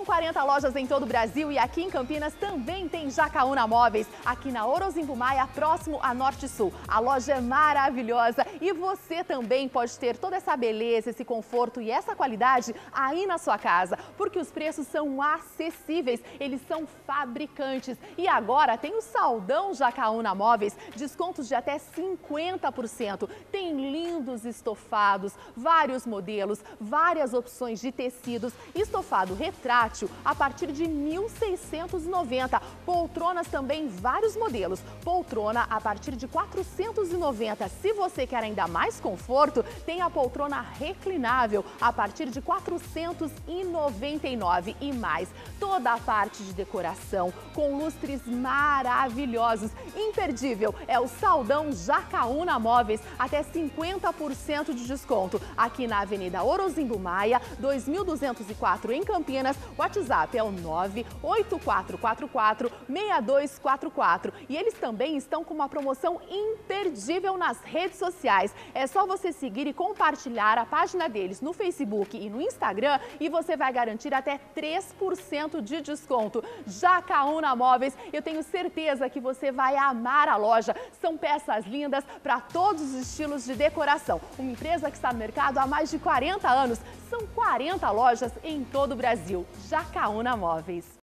São 40 lojas em todo o Brasil e aqui em Campinas também tem Jacaúna Móveis, aqui na Orozimbo Maia, próximo a Norte Sul. A loja é maravilhosa e você também pode ter toda essa beleza, esse conforto e essa qualidade aí na sua casa, porque os preços são acessíveis, eles são fabricantes. E agora tem o Saldão Jacaúna Móveis, descontos de até 50%. Tem lindos estofados, vários modelos, várias opções de tecidos, estofado retrátil a partir de 1.690. Poltronas também vários modelos. Poltrona a partir de 490. Se você quer ainda mais conforto, tem a poltrona reclinável a partir de 499 e mais. Toda a parte de decoração com lustres maravilhosos. Imperdível é o Saldão Jacaúna Móveis, até 50% de desconto. Aqui na Avenida Orozimbo Maia, 2204 em Campinas. WhatsApp é o 98444 6244. E eles também estão com uma promoção imperdível nas redes sociais. É só você seguir e compartilhar a página deles no Facebook e no Instagram e você vai garantir até 3% de desconto. Jacaúna Móveis, eu tenho certeza que você vai amar a loja. São peças lindas para todos os estilos de decoração. Uma empresa que está no mercado há mais de 40 anos. São 40 lojas em todo o Brasil. Jacaúna Móveis.